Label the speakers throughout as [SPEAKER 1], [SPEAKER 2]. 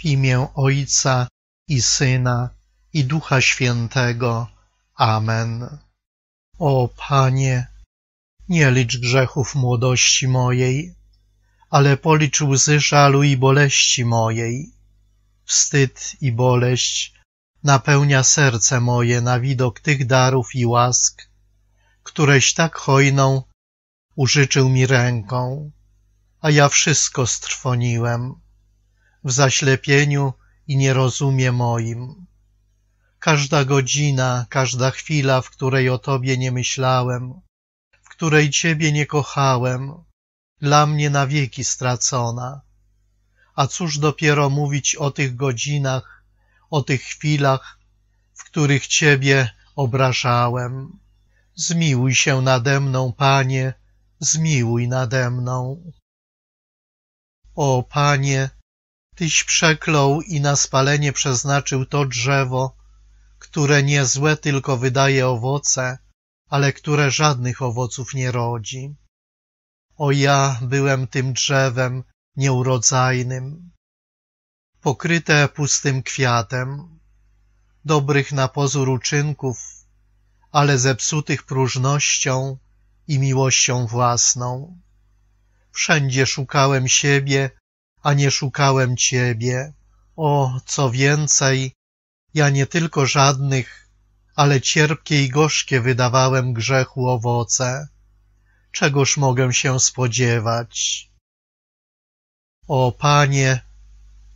[SPEAKER 1] W imię Ojca i Syna i Ducha Świętego. Amen. O Panie, nie licz grzechów młodości mojej, ale policz łzy żalu i boleści mojej. Wstyd i boleść napełnia serce moje na widok tych darów i łask, któreś tak hojną użyczył mi ręką, a ja wszystko strwoniłem w zaślepieniu i nierozumie moim. Każda godzina, każda chwila, w której o Tobie nie myślałem, w której Ciebie nie kochałem, dla mnie na wieki stracona. A cóż dopiero mówić o tych godzinach, o tych chwilach, w których Ciebie obrażałem. Zmiłuj się nade mną, Panie, zmiłuj nade mną. O Panie, Tyś przeklął i na spalenie przeznaczył to drzewo, które nie złe tylko wydaje owoce, ale które żadnych owoców nie rodzi. O ja byłem tym drzewem nieurodzajnym, pokryte pustym kwiatem, dobrych na pozór uczynków, ale zepsutych próżnością i miłością własną. Wszędzie szukałem siebie, a nie szukałem Ciebie. O, co więcej, ja nie tylko żadnych, ale cierpkie i gorzkie wydawałem grzechu owoce. Czegoż mogę się spodziewać? O Panie,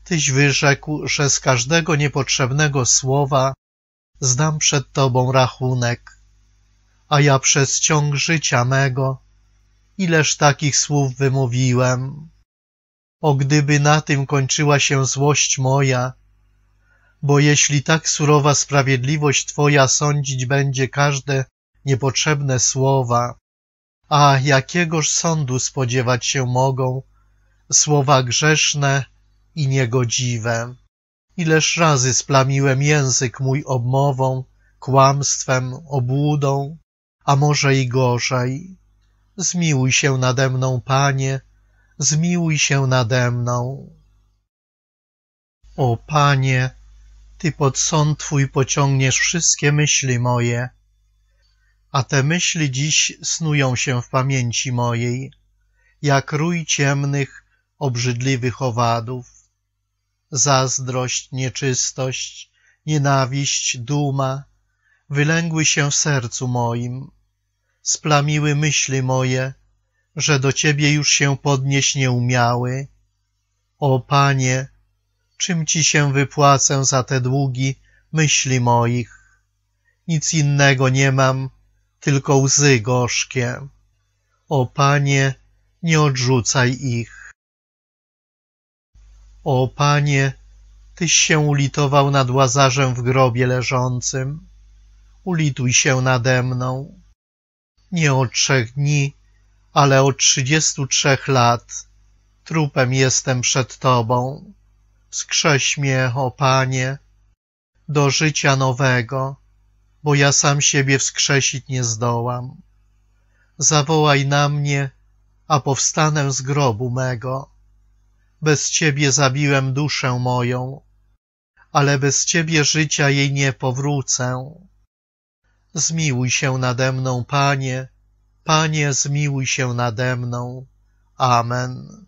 [SPEAKER 1] Tyś wyrzekł, że z każdego niepotrzebnego słowa zdam przed Tobą rachunek, a ja przez ciąg życia mego ileż takich słów wymówiłem. O gdyby na tym kończyła się złość moja, bo jeśli tak surowa sprawiedliwość Twoja sądzić będzie każde niepotrzebne słowa, a jakiegoż sądu spodziewać się mogą słowa grzeszne i niegodziwe. Ileż razy splamiłem język mój obmową, kłamstwem, obłudą, a może i gorzej. Zmiłuj się nade mną, Panie, zmiłuj się nade mną. O Panie, Ty pod sąd Twój pociągniesz wszystkie myśli moje, a te myśli dziś snują się w pamięci mojej, jak rój ciemnych, obrzydliwych owadów. Zazdrość, nieczystość, nienawiść, duma wylęgły się w sercu moim, splamiły myśli moje, że do Ciebie już się podnieść nie umiały. O Panie, czym Ci się wypłacę za te długi myśli moich? Nic innego nie mam, tylko łzy gorzkie. O Panie, nie odrzucaj ich. O Panie, Tyś się ulitował nad Łazarzem w grobie leżącym. Ulituj się nade mną. Nie od trzech dni, ale od trzydziestu trzech lat trupem jestem przed Tobą. Skrześ mnie, o Panie, do życia nowego, bo ja sam siebie wskrzesić nie zdołam. Zawołaj na mnie, a powstanę z grobu mego. Bez Ciebie zabiłem duszę moją, ale bez Ciebie życia jej nie powrócę. Zmiłuj się nade mną, Panie, Panie, zmiłuj się nade mną. Amen.